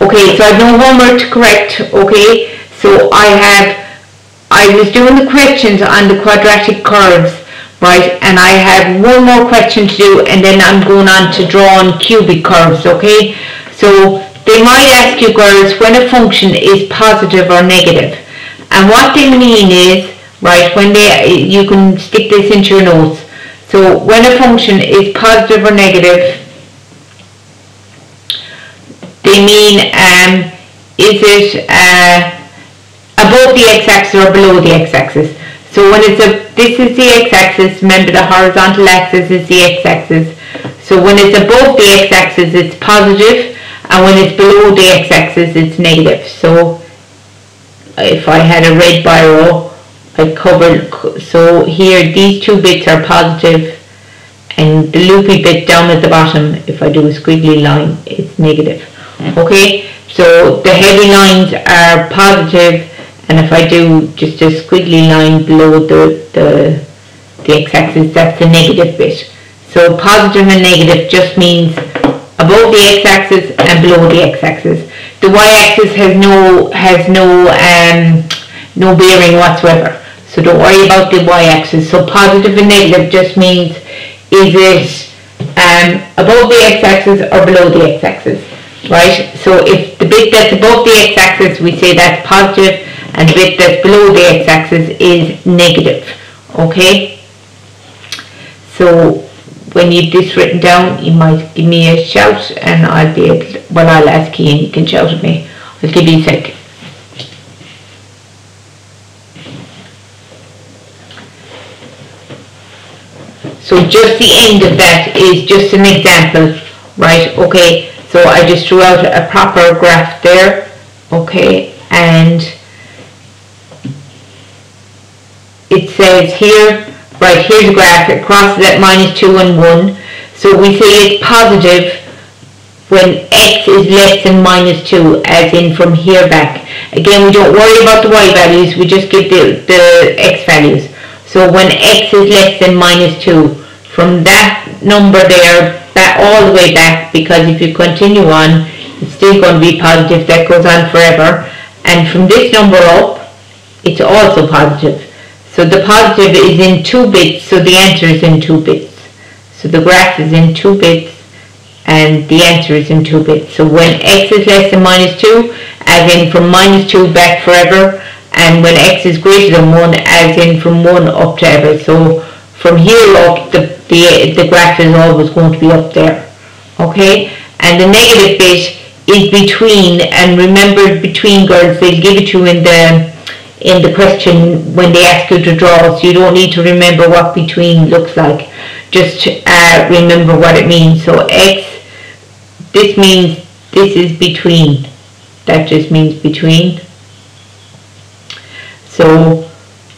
Okay, so I've no homework to correct, okay? So I have, I was doing the questions on the quadratic curves, right? And I have one more question to do and then I'm going on to draw on cubic curves, okay? So they might ask you girls when a function is positive or. And what they mean is, right, when they, you can stick this into your notes. So when a function is positive or negative, mean, um, is it uh, above the x-axis or below the x-axis? So when it's a, this is the x-axis, remember the horizontal axis is the x-axis. So when it's above the x-axis, it's positive, and when it's below the x-axis, it's negative. So if I had a red biro, I'd cover, so here these two bits are positive, and the loopy bit down at the bottom, if I do a squiggly line, it's negative. Okay, so the heavy lines are positive, and if I do just a squiggly line below the, the, the x-axis, that's the negative bit. So positive and negative just means above the x-axis and below the x-axis. The y-axis has no has no um, no bearing whatsoever. So don't worry about the y-axis. So positive and negative just means is it um, above the x-axis or below the x-axis right? So if the bit that's above the x-axis, we say that's positive, and the bit that's below the x-axis is negative, okay? So when you this written down, you might give me a shout, and I'll be able to, well, I'll ask you and you can shout at me. I'll give you a sec. So just the end of that is just an example, right? Okay, so I just drew out a proper graph there, okay, and it says here, right, here's a graph, it crosses at minus 2 and 1. So we say it's positive when x is less than minus 2, as in from here back. Again, we don't worry about the y values, we just give the, the x values. So when x is less than minus 2, from that number there back all the way back because if you continue on it's still going to be positive that goes on forever. And from this number up it's also positive. So the positive is in two bits so the answer is in two bits. So the graph is in two bits and the answer is in two bits. So when x is less than minus 2 as in from minus 2 back forever and when x is greater than 1 as in from 1 up to ever. So from here up the the, the graph is always going to be up there. Okay? And the negative bit is between, and remember between girls, they'll give it to you in the in the question when they ask you to draw, so you don't need to remember what between looks like. Just uh, remember what it means. So x, this means this is between. That just means between. So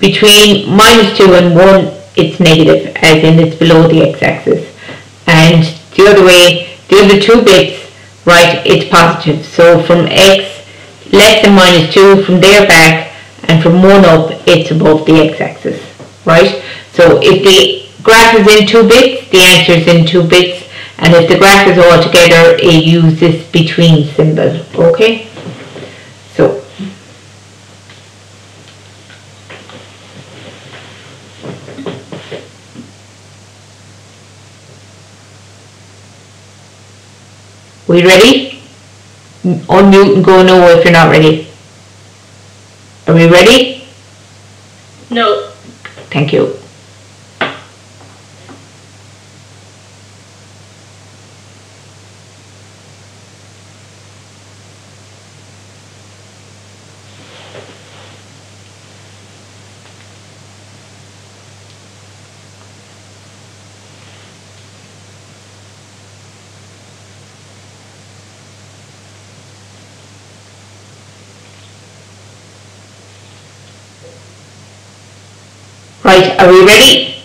between minus 2 and 1 it's negative, as in it's below the x-axis. And the other way, the other two bits, right, it's positive. So from x less than minus 2, from there back, and from 1 up, it's above the x-axis, right? So if the graph is in two bits, the answer is in two bits, and if the graph is all together, it uses between symbol, okay? We ready? Unmute and go no if you're not ready. Are we ready? No. Thank you. Right, are we ready?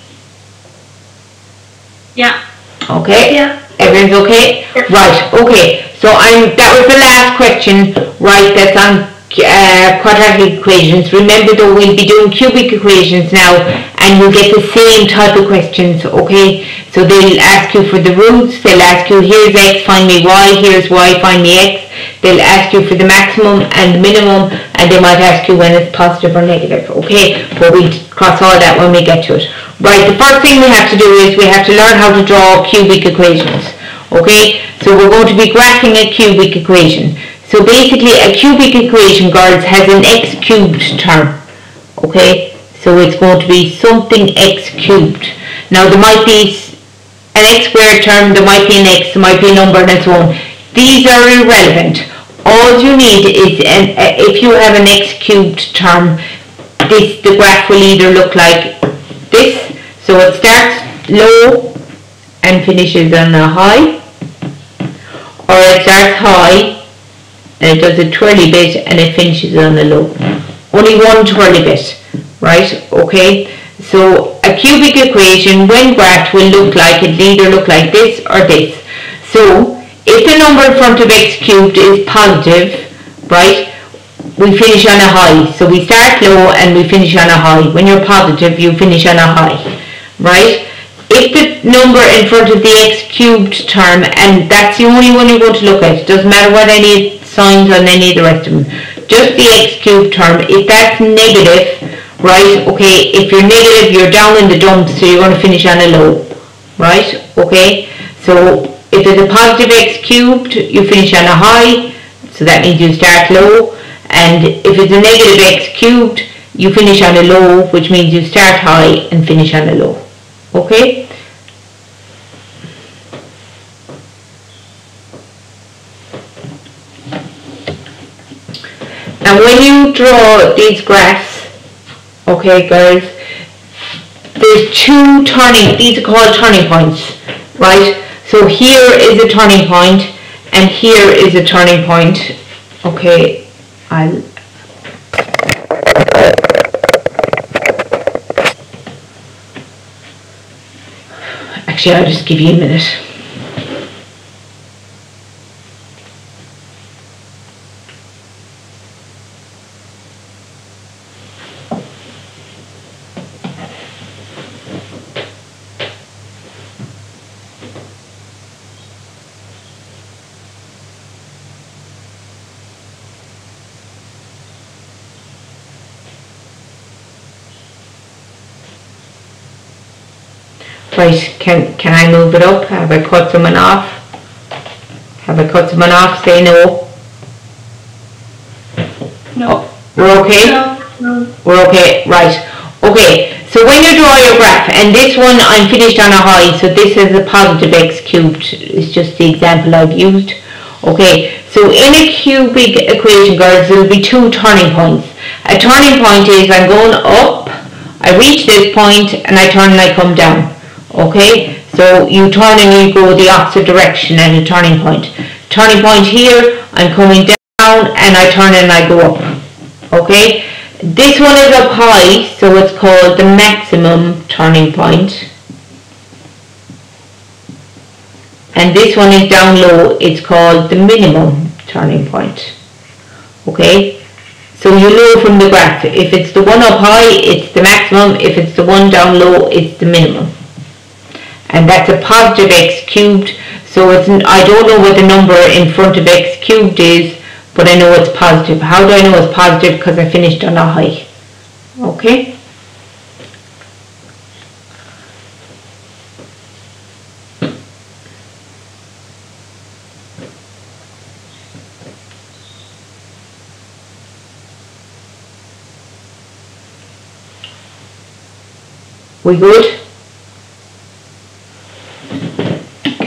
Yeah. Okay? Yeah. Everyone's okay? Right, okay. So I'm, that was the last question, right, that's on uh, quadratic equations. Remember though, we'll be doing cubic equations now, and you'll get the same type of questions, okay? So they'll ask you for the roots, they'll ask you, here's x, find me y, here's y, find me x. they'll ask you for the maximum and the minimum, and they might ask you when it's positive or negative, okay? But we'll cross all that when we get to it. Right, the first thing we have to do is we have to learn how to draw cubic equations, okay? So we're going to be graphing a cubic equation. So basically a cubic equation, girls, has an x cubed term, okay? So it's going to be something x cubed. Now there might be an x squared term, there might be an x, there might be a number and so on. These are irrelevant. All you need is, an, if you have an x cubed term, this the graph will either look like this, so it starts low and finishes on a high, or it starts high and it does a twirly bit and it finishes on a low. Only one twirly bit, right? Okay, so a cubic equation when graphed will look like, it either look like this or this. So if the number in front of x cubed is positive, right, we finish on a high. So we start low and we finish on a high. When you're positive, you finish on a high, right? If the number in front of the x cubed term, and that's the only one you're going to look at, doesn't matter what any signs on any of the rest of them, just the x cubed term, if that's negative, right, okay, if you're negative, you're down in the dumps, so you're going to finish on a low, right, okay? So if there's a positive x cubed, you finish on a high, so that means you start low, and if it's a negative x cubed, you finish on a low, which means you start high and finish on a low, okay? And when you draw these graphs, okay guys, there's two turning, these are called turning points, right? So here is a turning point and here is a turning point. Okay, I'll Actually, I'll just give you a minute. Right, can, can I move it up? Have I cut someone off? Have I cut someone off? Say no. No. We're okay? No. No. We're okay, right. Okay, so when you draw your graph, and this one I'm finished on a high, so this is a positive x cubed, it's just the example I've used. Okay, so in a cubic equation, girls, there will be two turning points. A turning point is I'm going up, I reach this point, and I turn and I come down. Okay, so you turn and you go the opposite direction at a turning point. Turning point here, I'm coming down and I turn and I go up. Okay, this one is up high, so it's called the maximum turning point. And this one is down low, it's called the minimum turning point. Okay, so you know from the graph, if it's the one up high, it's the maximum, if it's the one down low, it's the minimum and that's a positive x cubed so it's I don't know what the number in front of x cubed is but I know it's positive. How do I know it's positive? Because I finished on a high. Okay? We good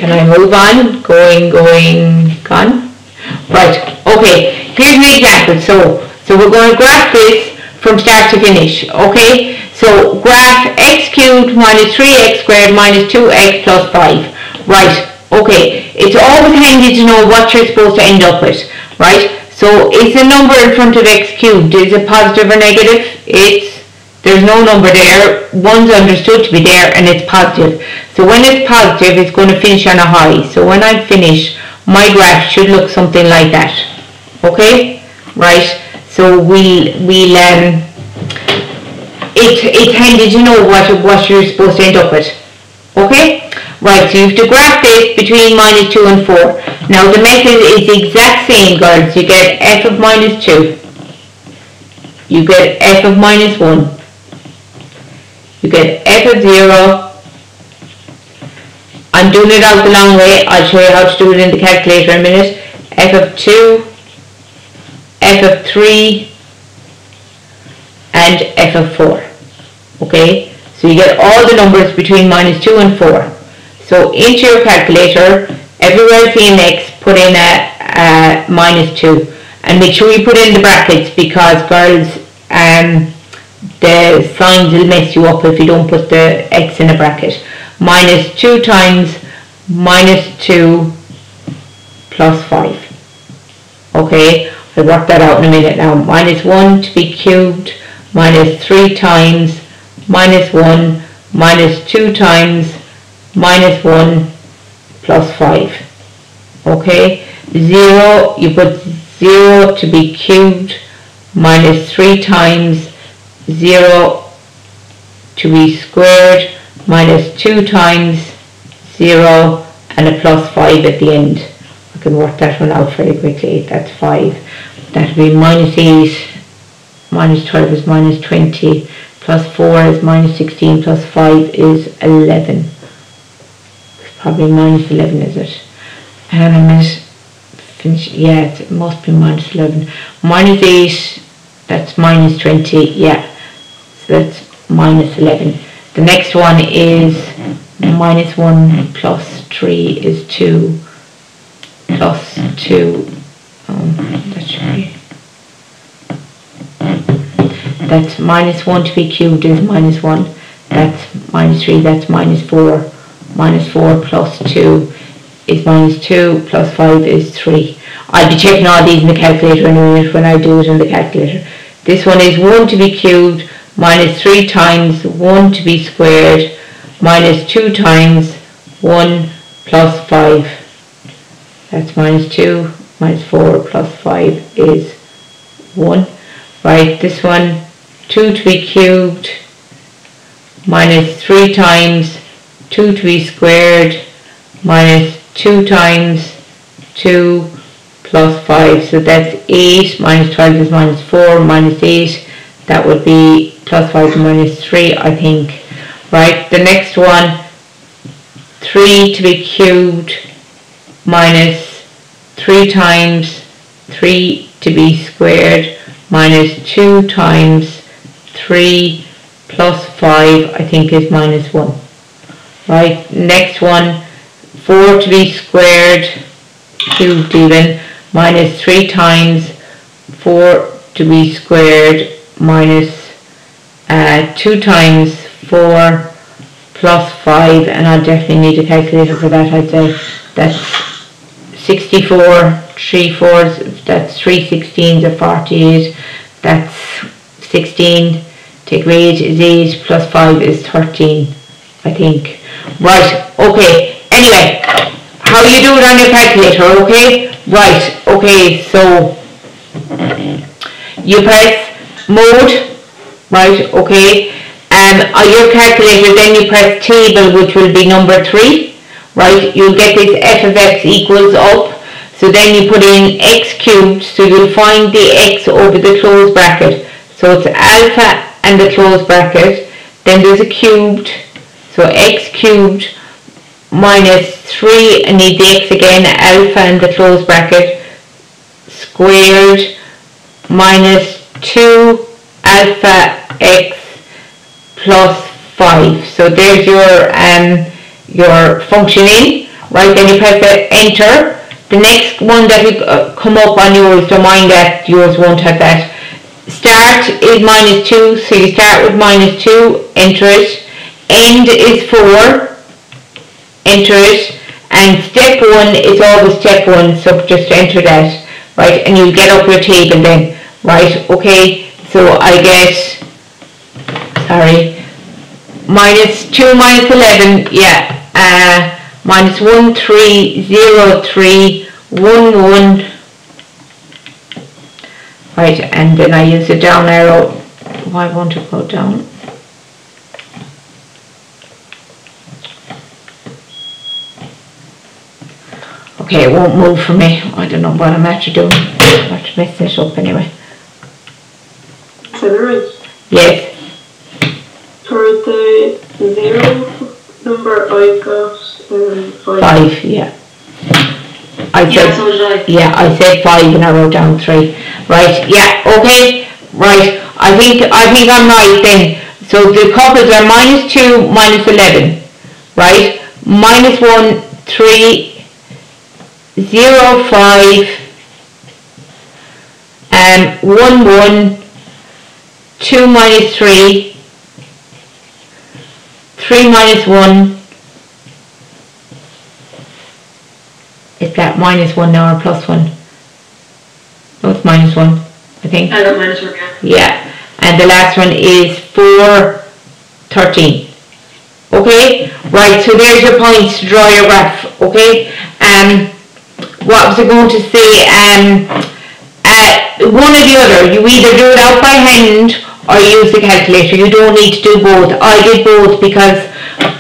Can I move on? Going, going, gone? Right, okay, here's an example. So, so we're going to graph this from start to finish, okay? So graph x cubed minus 3x squared minus 2x plus 5. Right, okay. It's always handy to know what you're supposed to end up with, right? So is the number in front of x cubed, is it positive or negative? It's there's no number there, one's understood to be there and it's positive. So when it's positive, it's going to finish on a high. So when I finish, my graph should look something like that. Okay? Right? So we'll, we'll um, it, it's handy to know what, what you're supposed to end up with. Okay? Right, so you have to graph this between minus 2 and 4. Now the method is the exact same, girls. You get f of minus 2. You get f of minus 1. You get f of 0. I'm doing it out the long way. I'll show you how to do it in the calculator in a minute. f of 2, f of 3, and f of 4. Okay, so you get all the numbers between minus 2 and 4. So into your calculator, everywhere you see an X, put in a, a minus 2. And make sure you put in the brackets because girls, um, the signs will mess you up if you don't put the X in a bracket. Minus 2 times minus 2 plus 5. Okay, I'll work that out in a minute now. Minus 1 to be cubed, minus 3 times minus 1 minus 2 times minus 1 plus 5 okay 0 you put 0 to be cubed minus 3 times 0 to be squared minus 2 times 0 and a plus 5 at the end. I can work that one out very quickly. That's 5 that would be minus 8 minus 12 is minus 20 plus 4 is minus 16 plus 5 is 11 It's probably minus 11 is it? Hang on a minute. Finish. Yeah it must be minus 11 minus 8 that's minus 20 yeah that's minus 11 the next one is minus 1 plus 3 is 2 plus 2 um, that should be that's minus 1 to be cubed is minus 1 that's minus 3 that's minus 4 minus 4 plus 2 is minus 2 plus 5 is 3. I'll be checking all these in the calculator in a minute when I do it in the calculator. This one is 1 to be cubed minus 3 times 1 to be squared minus 2 times 1 plus 5. That's minus 2 minus 4 plus 5 is 1. Right, this one 2 to be cubed minus 3 times 2 to be squared minus 2 times 2 plus 5 so that's 8 minus 12 is minus 4 minus 8 that would be plus 5 minus 3 I think. Right? The next one 3 to be cubed minus 3 times 3 to be squared minus 2 times 3 plus 5 I think is minus 1 right? Next one 4 to be squared cubed even minus 3 times 4 to be squared minus uh, 2 times 4 plus 5 and I definitely need a calculator for that I'd say that's 64 3 fours that's 3 16s or 48 that's 16 take away 8 is 8 plus 5 is 13 I think Right, okay. Anyway, how you do it on your calculator, okay? Right, okay, so you press mode, right, okay. Um, on your calculator then you press table which will be number 3, right? You'll get this f of x equals up. So then you put in x cubed, so you'll find the x over the closed bracket. So it's alpha and the closed bracket. Then there's a cubed, so x cubed minus 3, I need the x again, alpha and the close bracket, squared minus 2 alpha x plus 5. So there's your um, your functioning, right? Then you press the enter. The next one that will uh, come up on yours, don't mind that yours won't have that. Start is minus 2, so you start with minus 2, enter it end is 4 enter it and step 1 is always step 1 so just enter that right and you'll get up your table then right okay so I get sorry minus 2 minus 11 yeah uh, minus 1 3 0 3 1 1 right and then I use the down arrow why won't it go down Okay, it won't move for me. I don't know what I'm actually doing. I'm messing it up anyway. February. Yes, For the zero number, I got um, five. five, yeah. I Yeah, said, so I. yeah, I said five and I wrote down three. Right, yeah, okay, right. I think, I think I'm right then. So the couples are minus two, minus eleven, right? Minus one, three, zero, five, um, one, one, two minus three, three minus one, is that minus one now or plus one? No, it's minus one, I think. I got minus one, yeah. Yeah, and the last one is four thirteen. Okay, right, so there's your points to draw your graph, okay? Um, what was I going to say, um, uh, one or the other, you either do it out by hand or use the calculator, you don't need to do both. I did both because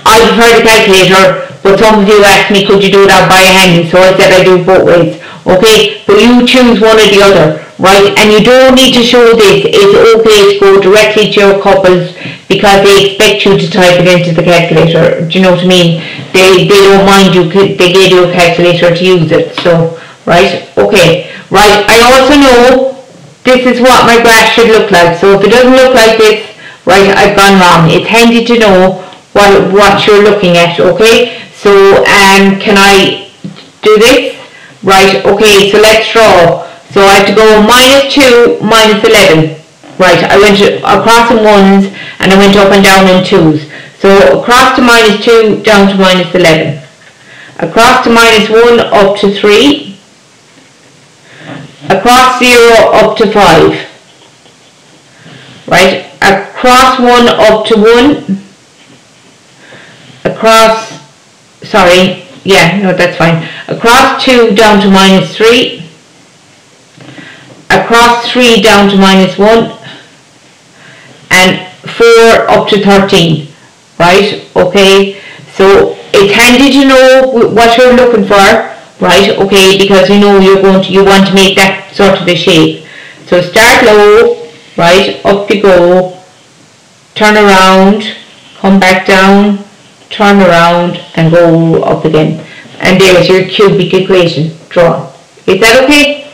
I prefer the calculator, but some of you asked me, could you do that by hand, so I said I do both ways, okay? But you choose one or the other, right? And you don't need to show this, it's okay to go directly to your couples because they expect you to type it into the calculator, do you know what I mean? They, they don't mind you, they gave you a calculator to use it, so, right, okay. Right, I also know this is what my graph should look like, so if it doesn't look like this, right, I've gone wrong. It's handy to know what, what you're looking at, okay? So, um, can I do this? Right, okay, so let's draw. So I have to go minus two, minus eleven. Right, I went across in ones and I went up and down in twos. So across to minus two, down to minus eleven. Across to minus one, up to three. Across zero, up to five. Right, across one, up to one. Across, sorry, yeah, no, that's fine. Across two, down to minus three. Across three, down to minus one. And four, up to thirteen. Right, okay, so it's handy to know what you're looking for, right, okay, because you know you're going to, you want to make that sort of a shape. So start low, right, up you go, turn around, come back down, turn around and go up again. And there's your cubic equation drawn. Is that okay?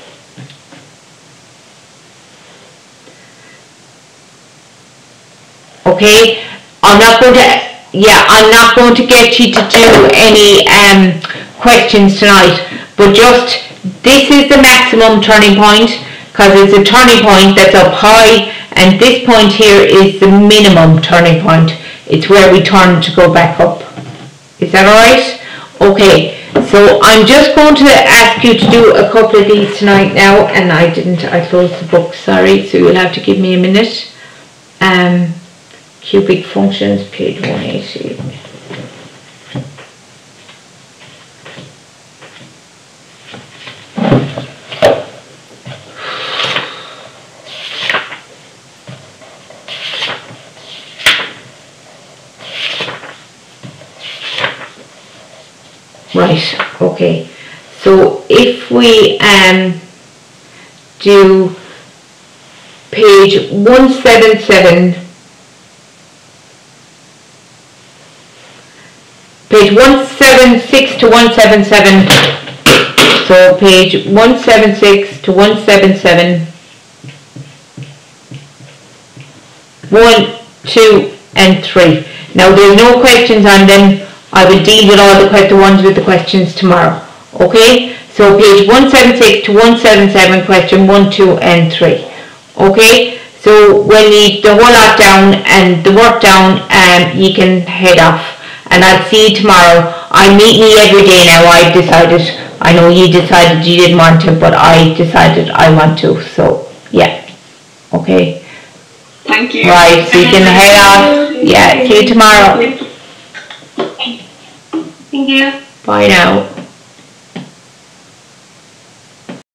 Okay, I'm not going to, yeah, I'm not going to get you to do any um, questions tonight, but just this is the maximum turning point because it's a turning point that's up high and this point here is the minimum turning point. It's where we turn to go back up. Is that alright? Okay, so I'm just going to ask you to do a couple of these tonight now and I didn't, I closed the book, sorry, so you'll have to give me a minute. Um, cubic functions, page 180. Right, okay. So if we um do page one seven seven page one seven six to one seven seven. So page one seven six to one seven seven. One, two, and three. Now there's no questions on them. I will deal with all the the ones with the questions tomorrow. Okay? So page one seven six to one seven seven, question one, two, and three. Okay? So we'll leave the whole lot down and the work down um, and you can head off. And I'll see you tomorrow. I meet me every day now. I've decided. I know you decided you didn't want to, but I decided I want to. So yeah. Okay. Thank you. Right, so you can head off. Yeah, see you tomorrow. Thank you. Bye now.